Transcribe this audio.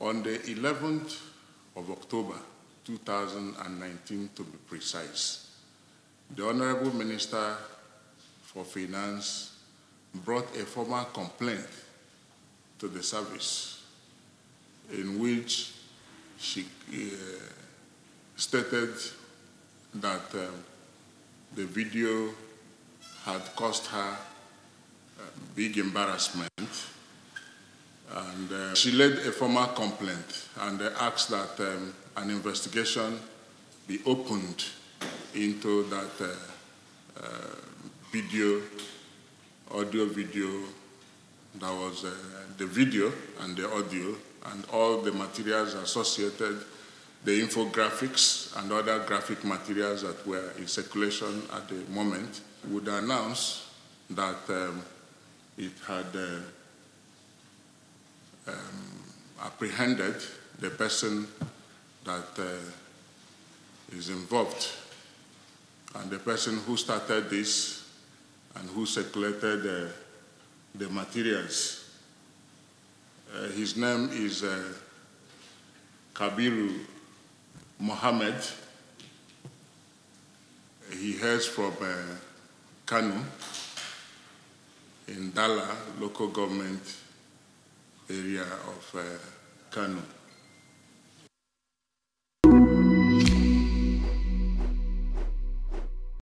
On the 11th of October 2019, to be precise, the Honorable Minister for Finance brought a formal complaint to the service in which she uh, stated that um, the video had caused her uh, big embarrassment. And uh, she laid a formal complaint and asked that um, an investigation be opened into that uh, uh, video, audio video, that was uh, the video and the audio and all the materials associated, the infographics and other graphic materials that were in circulation at the moment, would announce that um, it had uh, um, apprehended the person that uh, is involved. And the person who started this and who circulated uh, the materials uh, his name is uh, Kabiru Mohammed. He hails from uh, Kano in Dala local government area of uh, Kano.